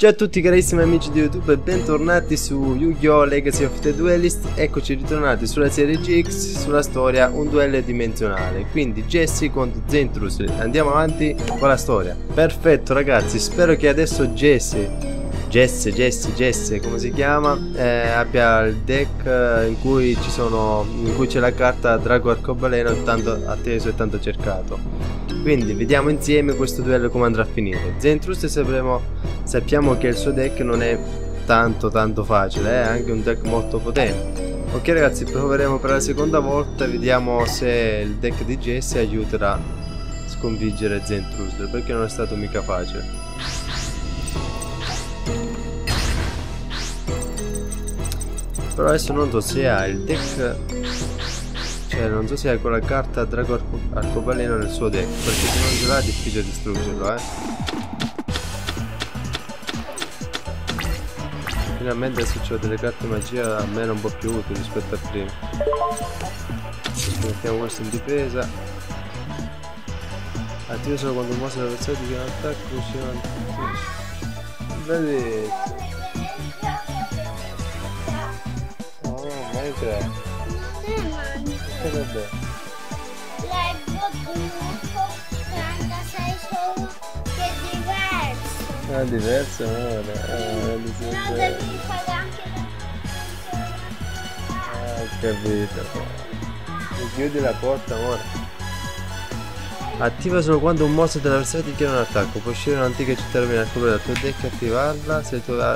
Ciao a tutti carissimi amici di YouTube e bentornati su Yu-Gi-Oh! Legacy of the Duelist Eccoci ritornati sulla serie GX sulla storia Un duello dimensionale Quindi Jesse contro Zentrus Andiamo avanti con la storia Perfetto ragazzi, spero che adesso Jesse Jesse, Jesse, Jesse, come si chiama, eh, abbia il deck eh, in cui ci sono, in cui c'è la carta Drago Arcobaleno tanto atteso e tanto cercato. Quindi vediamo insieme questo duello come andrà a finire. Zentrust sapremo, sappiamo che il suo deck non è tanto tanto facile, è anche un deck molto potente. Ok ragazzi, proveremo per la seconda volta, vediamo se il deck di Jesse aiuterà a sconfiggere Zentrust, perché non è stato mica facile. Però adesso non so se ha il deck Cioè non so se ha quella carta Drago Arcobaleno nel suo deck Perché se non ce l'ha è difficile distruggerlo eh Finalmente adesso ho delle carte magia a me un po' più utili rispetto a prima Mettiamo questo in difesa Attivo solo quando un mostro avversario viene un attacco vicino Vedete cos'è? Che vabbè? Ah, diverso? Amore. Ah, no, devi fare anche Ah, ho capito. Mi chiudi la porta, amore. Attiva solo quando un mostro dell'avversario ti chiede un attacco. Puoi scegliere un'antica città rovinata dal tuo deck e attivarla. Se tu la...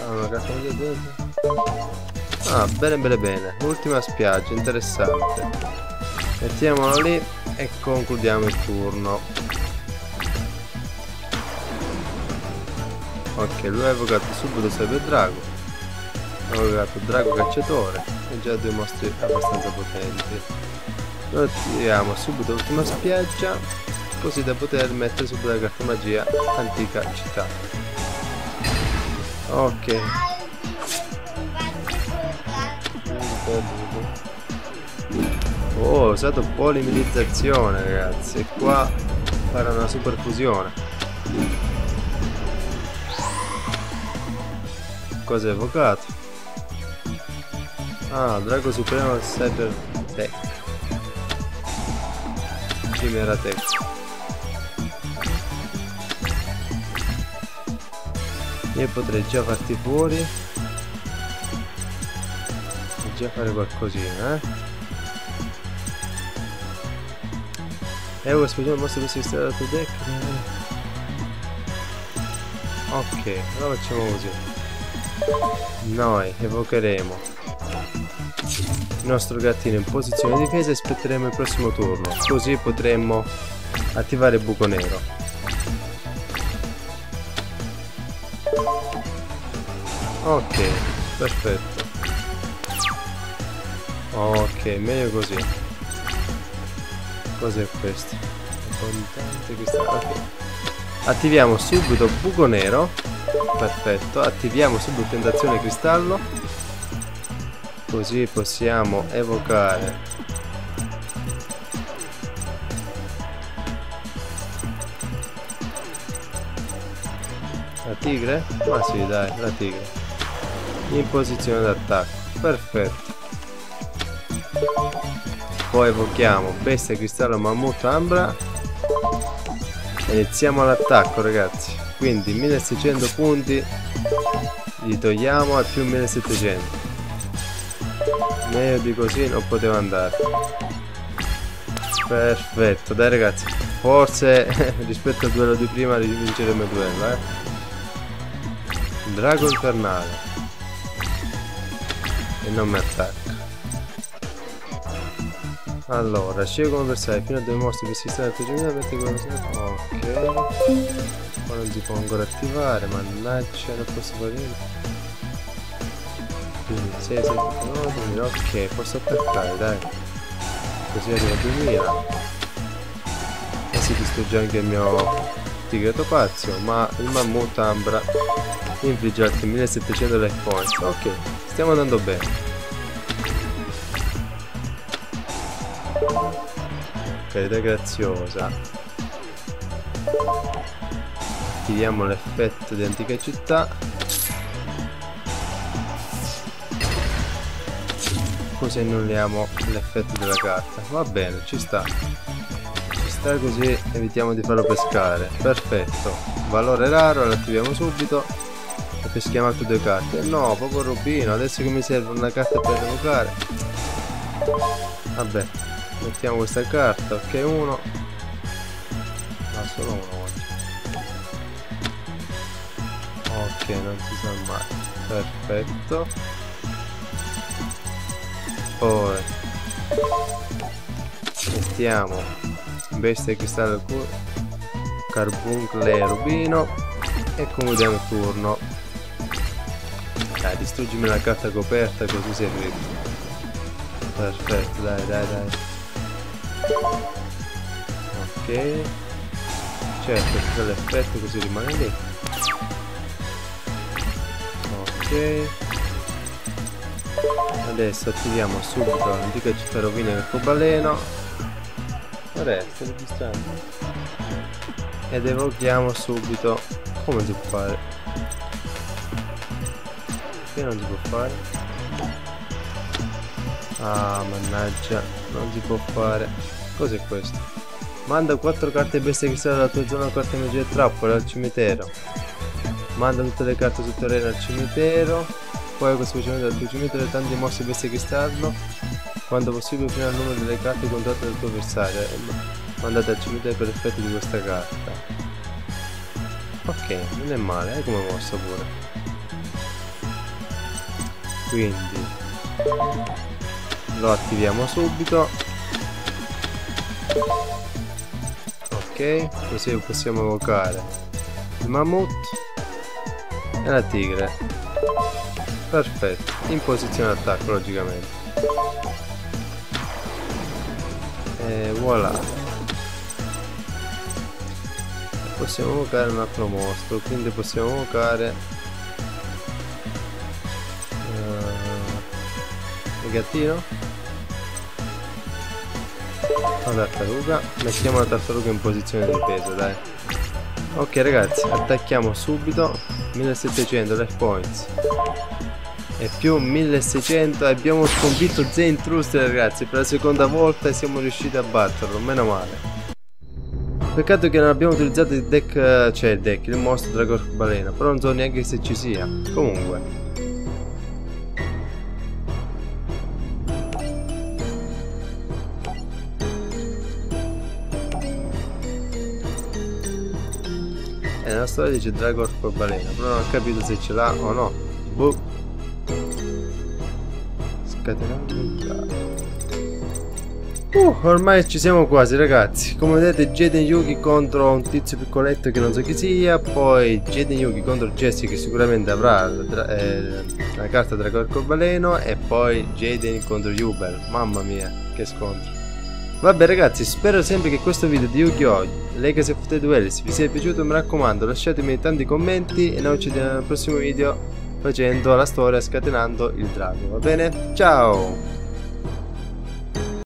Ah, una carta di Ah, bene bene bene. Ultima spiaggia, interessante. Mettiamolo lì e concludiamo il turno. Ok, lui ha evocato subito Cyber Drago. Ha evocato Drago Cacciatore. E già due mostri abbastanza potenti. Noi tiriamo subito l'ultima spiaggia. Così da poter mettere subito la carta magia antica città. Ok. Oh, ho usato polimilizzazione ragazzi. E qua farà una super fusione. Cosa è evocato? Ah, Drago Supremo Cyber Tech. Chimera Tech. Io potrei già farti fuori già fare qualcosina, eh? E il mostro che si sta dal tuo deck. Ok, allora facciamo così. Noi evocheremo il nostro gattino in posizione di difesa e aspetteremo il prossimo turno. Così potremmo attivare il buco nero. Ok, perfetto. Ok, meglio così. Cos'è questo? Abbondante cristallo. Attiviamo subito buco nero. Perfetto. Attiviamo subito tentazione cristallo. Così possiamo evocare La tigre? Ma sì dai, la tigre. In posizione d'attacco. Perfetto. Poi evochiamo bestia cristallo mammut ambra. Iniziamo l'attacco ragazzi. Quindi 1600 punti li togliamo a più 1700. Meglio di così non poteva andare. Perfetto, dai ragazzi. Forse rispetto al duello di prima vinceremo il duello, eh. Drago infernale. E non mi attacca. Allora, scegli come bersaglio fino a due mostri per sistemare il precedente quello Ok. Qua non si può ancora attivare, mannaggia, non posso fare niente. Quindi 6, 7, 9, 2000, ok, posso attaccare, dai. Così arriva a 2000. E si distrugge anche il mio tigre topazio, ma il mammut ambra infligge altri 1700 life points. Ok, stiamo andando bene. Carità graziosa. Attiviamo l'effetto di antica città. Così annulliamo l'effetto della carta. Va bene ci sta. Ci sta così evitiamo di farlo pescare. Perfetto. Valore raro l'attiviamo subito. E peschiamo altre due carte. No proprio rubino. Adesso che mi serve una carta per evocare vabbè mettiamo questa carta ok uno. No solo uno ok non si sa mai. Perfetto. Poi mettiamo bestia cristallo carbuncle rubino e concludiamo il turno. Dai distruggimi la carta coperta così serve. Perfetto dai dai dai ok. Certo c'è l'effetto così rimane lì. Ok. Adesso attiviamo subito l'antica città rovina del cobaleno. Sto registrando ed evochiamo subito. Come si può fare? Che non si può fare ah mannaggia non si può fare. Cos'è questo? Manda 4 carte bestie cristalli dalla tua zona carte magia e trappole al cimitero. Manda tutte le carte sotterranee al cimitero. Poi questo facilmente dal tuo cimitero tante mosse bestie cristallo quando possibile fino al numero delle carte controllate dal tuo avversario. Mandate al cimitero per effetto di questa carta. Ok non è male eh, come mossa pure. Quindi lo attiviamo subito ok così possiamo evocare il mammut e la tigre Perfetto, in posizione attacco logicamente. E voilà. Possiamo evocare un altro mostro, quindi possiamo evocare... Uh, il gattino? La tartaruga. Mettiamo la tartaruga in posizione di peso, dai. Ok ragazzi, attacchiamo subito. 1700 life points e più 1600 abbiamo sconfitto Zen Trust ragazzi per la seconda volta e siamo riusciti a batterlo meno male peccato che non abbiamo utilizzato il deck cioè il deck il mostro Dragor Balena però non so neanche se ci sia comunque Nella storia dice Dragor Balena però non ho capito se ce l'ha o no. Boh. Scatenando Uh, ormai ci siamo quasi ragazzi. Come vedete Jaden Yuki contro un tizio piccoletto che non so chi sia Poi Jaden Yuki contro Jesse che sicuramente avrà eh, la carta Dragon Corbaleno E poi Jaden contro Yubel. Mamma mia che scontro Vabbè ragazzi spero sempre che questo video di Yu-Gi-Oh! Legacy of the Duels vi sia piaciuto Mi raccomando lasciatemi tanti commenti E noi ci vediamo nel prossimo video facendo la storia scatenando il drago, va bene? Ciao!